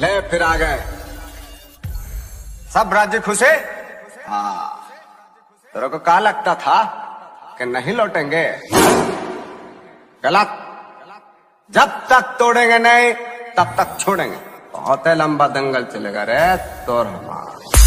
ले, फिर आ गए। सब राज्य खुशे? हाँ। तेरे को कहा लगता था कि नहीं लौटेंगे? गलत। जब तक तोड़ेंगे नहीं, तब तक छोड़ेंगे। बहुत लंबा दंगल चलेगा रे, तोर हमारा।